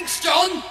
Thanks, John.